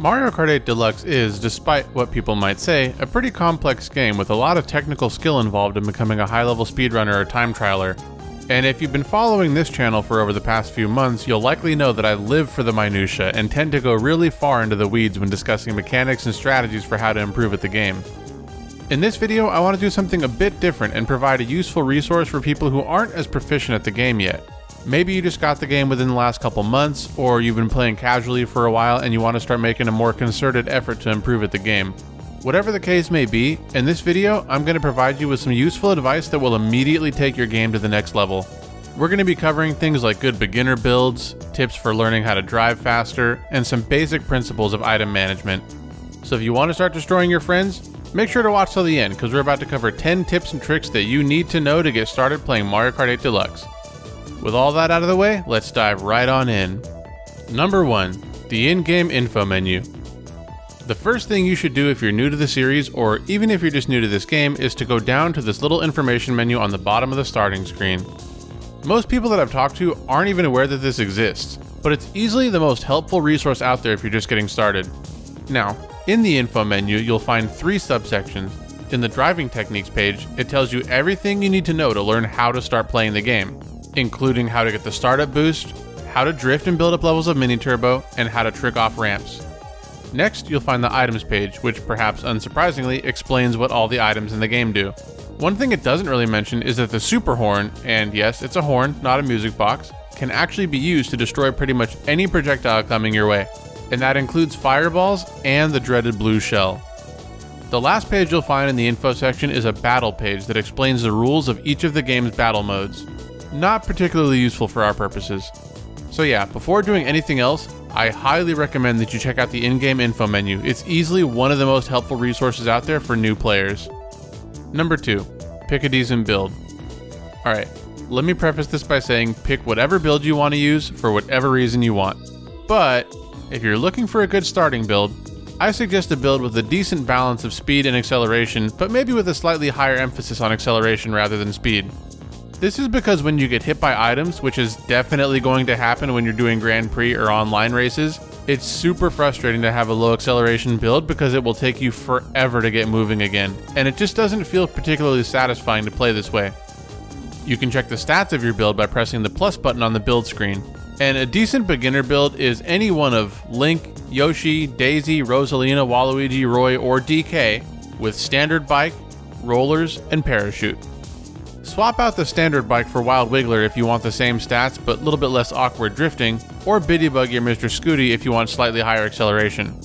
Mario Kart 8 Deluxe is, despite what people might say, a pretty complex game with a lot of technical skill involved in becoming a high level speedrunner or time trialer. And if you've been following this channel for over the past few months, you'll likely know that I live for the minutia and tend to go really far into the weeds when discussing mechanics and strategies for how to improve at the game. In this video, I want to do something a bit different and provide a useful resource for people who aren't as proficient at the game yet. Maybe you just got the game within the last couple months, or you've been playing casually for a while and you want to start making a more concerted effort to improve at the game. Whatever the case may be, in this video, I'm going to provide you with some useful advice that will immediately take your game to the next level. We're going to be covering things like good beginner builds, tips for learning how to drive faster, and some basic principles of item management. So if you want to start destroying your friends, make sure to watch till the end because we're about to cover 10 tips and tricks that you need to know to get started playing Mario Kart 8 Deluxe. With all that out of the way, let's dive right on in. Number 1. The in-game info menu. The first thing you should do if you're new to the series, or even if you're just new to this game, is to go down to this little information menu on the bottom of the starting screen. Most people that I've talked to aren't even aware that this exists, but it's easily the most helpful resource out there if you're just getting started. Now, in the info menu, you'll find three subsections. In the driving techniques page, it tells you everything you need to know to learn how to start playing the game including how to get the startup boost, how to drift and build up levels of mini turbo, and how to trick off ramps. Next, you'll find the items page, which perhaps unsurprisingly explains what all the items in the game do. One thing it doesn't really mention is that the super horn, and yes, it's a horn, not a music box, can actually be used to destroy pretty much any projectile coming your way, and that includes fireballs and the dreaded blue shell. The last page you'll find in the info section is a battle page that explains the rules of each of the game's battle modes not particularly useful for our purposes. So yeah, before doing anything else, I highly recommend that you check out the in-game info menu. It's easily one of the most helpful resources out there for new players. Number 2. Pick a decent build. Alright, let me preface this by saying pick whatever build you want to use for whatever reason you want. But, if you're looking for a good starting build, I suggest a build with a decent balance of speed and acceleration, but maybe with a slightly higher emphasis on acceleration rather than speed. This is because when you get hit by items, which is definitely going to happen when you're doing Grand Prix or online races, it's super frustrating to have a low acceleration build because it will take you forever to get moving again, and it just doesn't feel particularly satisfying to play this way. You can check the stats of your build by pressing the plus button on the build screen. And a decent beginner build is any one of Link, Yoshi, Daisy, Rosalina, Waluigi, Roy, or DK with standard bike, rollers, and parachute. Swap out the standard bike for Wild Wiggler if you want the same stats but a little bit less awkward drifting, or Biddybuggy or Mr. Scooty if you want slightly higher acceleration.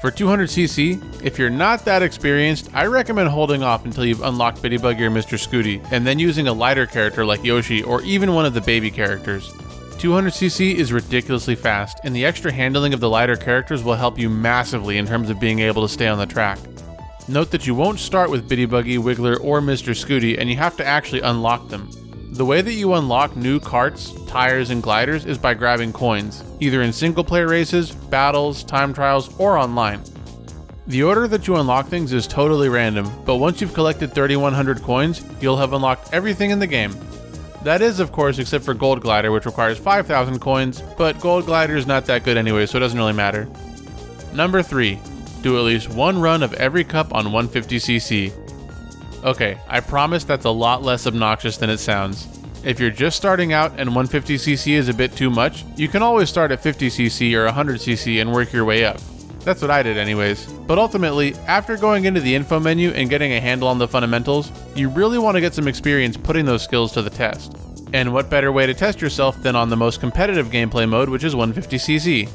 For 200cc, if you're not that experienced, I recommend holding off until you've unlocked Biddybuggy or Mr. Scooty, and then using a lighter character like Yoshi or even one of the baby characters. 200cc is ridiculously fast, and the extra handling of the lighter characters will help you massively in terms of being able to stay on the track. Note that you won't start with Biddybuggy, Wiggler, or Mr. Scooty, and you have to actually unlock them. The way that you unlock new carts, tires, and gliders is by grabbing coins, either in single player races, battles, time trials, or online. The order that you unlock things is totally random, but once you've collected 3100 coins, you'll have unlocked everything in the game. That is, of course, except for Gold Glider, which requires 5000 coins, but Gold Glider is not that good anyway, so it doesn't really matter. Number 3 do at least one run of every cup on 150cc. Okay, I promise that's a lot less obnoxious than it sounds. If you're just starting out and 150cc is a bit too much, you can always start at 50cc or 100cc and work your way up. That's what I did anyways. But ultimately, after going into the info menu and getting a handle on the fundamentals, you really want to get some experience putting those skills to the test. And what better way to test yourself than on the most competitive gameplay mode, which is 150cc.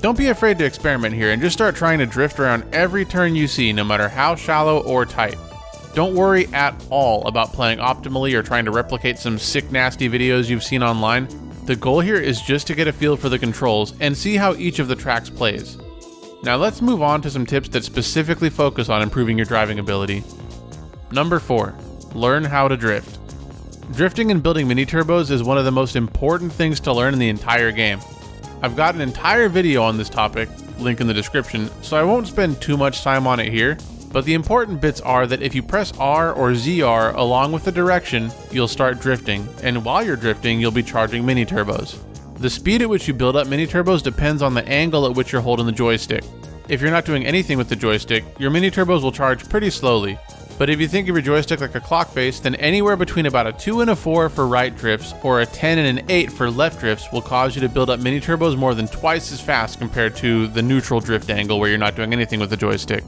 Don't be afraid to experiment here and just start trying to drift around every turn you see, no matter how shallow or tight. Don't worry at all about playing optimally or trying to replicate some sick nasty videos you've seen online. The goal here is just to get a feel for the controls and see how each of the tracks plays. Now let's move on to some tips that specifically focus on improving your driving ability. Number 4. Learn how to drift. Drifting and building mini turbos is one of the most important things to learn in the entire game. I've got an entire video on this topic, link in the description, so I won't spend too much time on it here, but the important bits are that if you press R or ZR along with the direction, you'll start drifting, and while you're drifting, you'll be charging mini turbos. The speed at which you build up mini turbos depends on the angle at which you're holding the joystick. If you're not doing anything with the joystick, your mini turbos will charge pretty slowly. But if you think of your joystick like a clock face, then anywhere between about a 2 and a 4 for right drifts or a 10 and an 8 for left drifts will cause you to build up mini turbos more than twice as fast compared to the neutral drift angle where you're not doing anything with the joystick.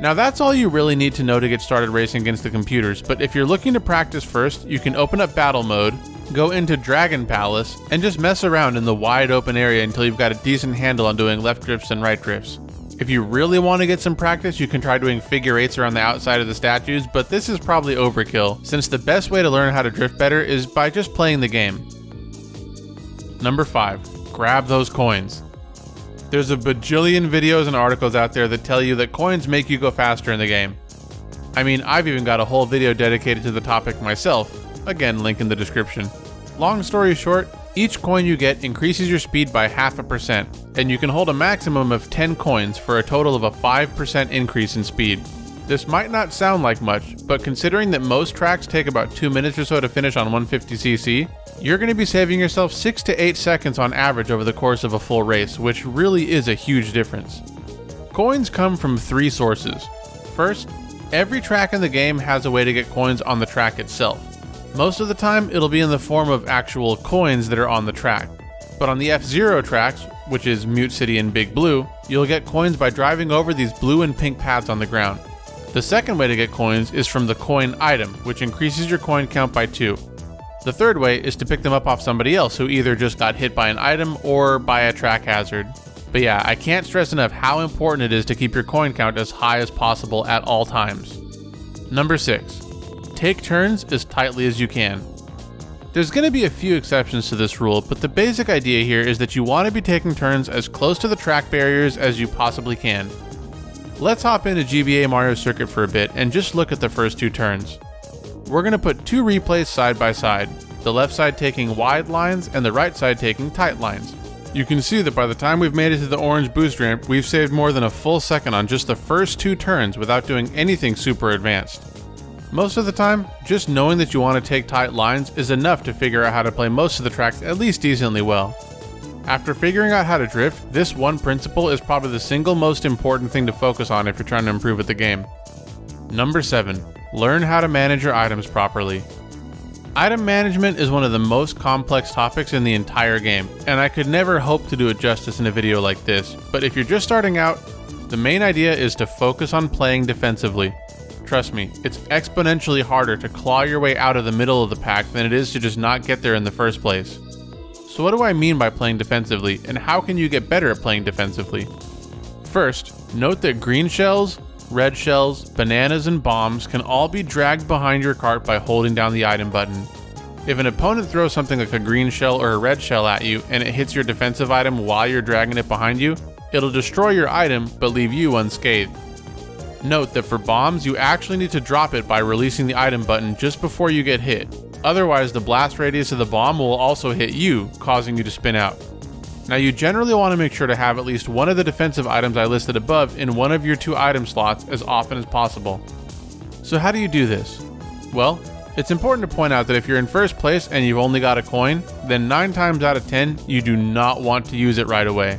Now that's all you really need to know to get started racing against the computers, but if you're looking to practice first, you can open up battle mode, go into Dragon Palace, and just mess around in the wide open area until you've got a decent handle on doing left drifts and right drifts. If you really want to get some practice, you can try doing figure eights around the outside of the statues, but this is probably overkill, since the best way to learn how to drift better is by just playing the game. Number 5. Grab those coins. There's a bajillion videos and articles out there that tell you that coins make you go faster in the game. I mean, I've even got a whole video dedicated to the topic myself, again link in the description. Long story short, each coin you get increases your speed by half a percent, and you can hold a maximum of 10 coins for a total of a 5% increase in speed. This might not sound like much, but considering that most tracks take about 2 minutes or so to finish on 150cc, you're going to be saving yourself 6 to 8 seconds on average over the course of a full race, which really is a huge difference. Coins come from three sources. First, every track in the game has a way to get coins on the track itself. Most of the time, it'll be in the form of actual coins that are on the track. But on the F-Zero tracks, which is Mute City and Big Blue, you'll get coins by driving over these blue and pink paths on the ground. The second way to get coins is from the coin item, which increases your coin count by 2. The third way is to pick them up off somebody else who either just got hit by an item or by a track hazard. But yeah, I can't stress enough how important it is to keep your coin count as high as possible at all times. Number 6 take turns as tightly as you can. There's going to be a few exceptions to this rule, but the basic idea here is that you want to be taking turns as close to the track barriers as you possibly can. Let's hop into GBA Mario Circuit for a bit and just look at the first two turns. We're going to put two replays side by side, the left side taking wide lines and the right side taking tight lines. You can see that by the time we've made it to the orange boost ramp, we've saved more than a full second on just the first two turns without doing anything super advanced. Most of the time, just knowing that you want to take tight lines is enough to figure out how to play most of the tracks at least decently well. After figuring out how to drift, this one principle is probably the single most important thing to focus on if you're trying to improve at the game. Number 7. Learn how to manage your items properly. Item management is one of the most complex topics in the entire game, and I could never hope to do it justice in a video like this, but if you're just starting out, the main idea is to focus on playing defensively. Trust me, it's exponentially harder to claw your way out of the middle of the pack than it is to just not get there in the first place. So what do I mean by playing defensively, and how can you get better at playing defensively? First, note that green shells, red shells, bananas, and bombs can all be dragged behind your cart by holding down the item button. If an opponent throws something like a green shell or a red shell at you and it hits your defensive item while you're dragging it behind you, it'll destroy your item but leave you unscathed. Note that for bombs, you actually need to drop it by releasing the item button just before you get hit. Otherwise, the blast radius of the bomb will also hit you, causing you to spin out. Now you generally want to make sure to have at least one of the defensive items I listed above in one of your two item slots as often as possible. So how do you do this? Well, it's important to point out that if you're in first place and you've only got a coin, then 9 times out of 10, you do not want to use it right away.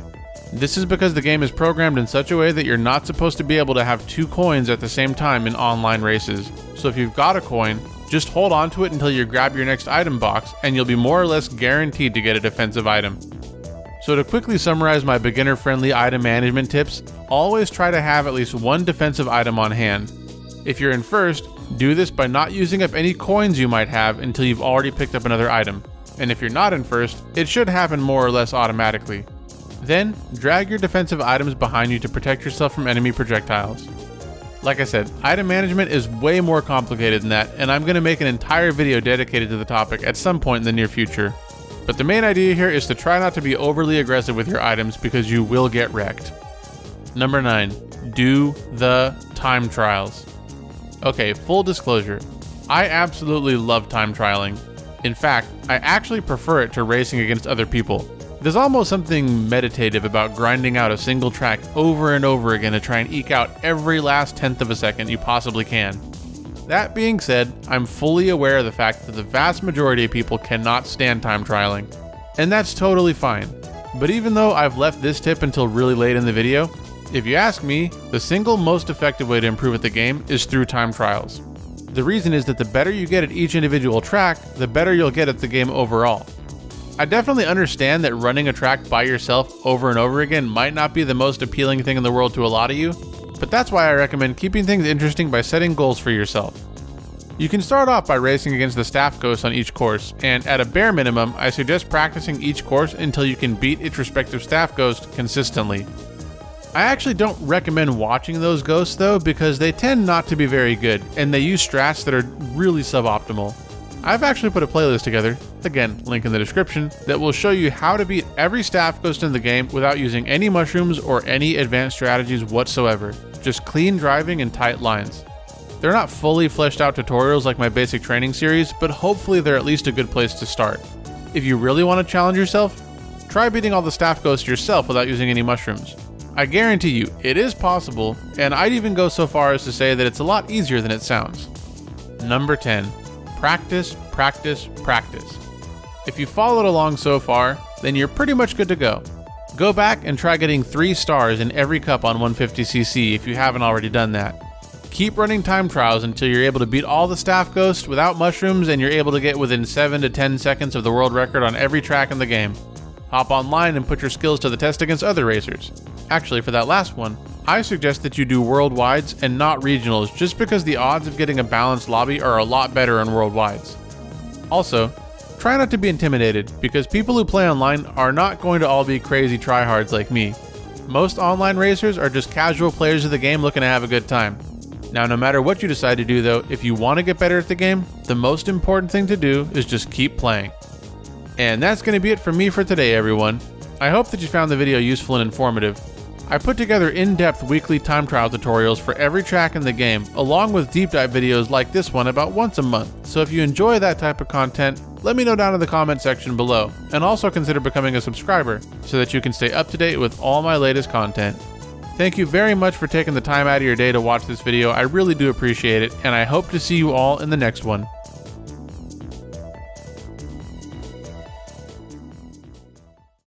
This is because the game is programmed in such a way that you're not supposed to be able to have two coins at the same time in online races. So if you've got a coin, just hold on to it until you grab your next item box and you'll be more or less guaranteed to get a defensive item. So to quickly summarize my beginner friendly item management tips, always try to have at least one defensive item on hand. If you're in first, do this by not using up any coins you might have until you've already picked up another item. And if you're not in first, it should happen more or less automatically. Then, drag your defensive items behind you to protect yourself from enemy projectiles. Like I said, item management is way more complicated than that, and I'm going to make an entire video dedicated to the topic at some point in the near future. But the main idea here is to try not to be overly aggressive with your items because you will get wrecked. Number 9. Do the time trials. Okay, full disclosure. I absolutely love time trialing. In fact, I actually prefer it to racing against other people. There's almost something meditative about grinding out a single track over and over again to try and eke out every last tenth of a second you possibly can. That being said, I'm fully aware of the fact that the vast majority of people cannot stand time trialing. and that's totally fine. But even though I've left this tip until really late in the video, if you ask me, the single most effective way to improve at the game is through time trials. The reason is that the better you get at each individual track, the better you'll get at the game overall. I definitely understand that running a track by yourself over and over again might not be the most appealing thing in the world to a lot of you, but that's why I recommend keeping things interesting by setting goals for yourself. You can start off by racing against the staff ghosts on each course, and at a bare minimum, I suggest practicing each course until you can beat its respective staff ghost consistently. I actually don't recommend watching those ghosts though because they tend not to be very good, and they use strats that are really suboptimal. I've actually put a playlist together, again, link in the description, that will show you how to beat every staff ghost in the game without using any mushrooms or any advanced strategies whatsoever. Just clean driving and tight lines. They're not fully fleshed out tutorials like my basic training series, but hopefully they're at least a good place to start. If you really want to challenge yourself, try beating all the staff ghosts yourself without using any mushrooms. I guarantee you, it is possible, and I'd even go so far as to say that it's a lot easier than it sounds. Number 10. Practice, practice, practice. If you followed along so far, then you're pretty much good to go. Go back and try getting 3 stars in every cup on 150cc if you haven't already done that. Keep running time trials until you're able to beat all the staff ghosts without mushrooms and you're able to get within 7 to 10 seconds of the world record on every track in the game. Hop online and put your skills to the test against other racers. Actually, for that last one, I suggest that you do worldwides and not regionals just because the odds of getting a balanced lobby are a lot better on worldwides. Also, try not to be intimidated because people who play online are not going to all be crazy tryhards like me. Most online racers are just casual players of the game looking to have a good time. Now, no matter what you decide to do though, if you want to get better at the game, the most important thing to do is just keep playing. And that's going to be it for me for today, everyone. I hope that you found the video useful and informative. I put together in-depth weekly time trial tutorials for every track in the game, along with deep dive videos like this one about once a month. So if you enjoy that type of content, let me know down in the comment section below, and also consider becoming a subscriber so that you can stay up to date with all my latest content. Thank you very much for taking the time out of your day to watch this video. I really do appreciate it, and I hope to see you all in the next one.